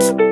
you.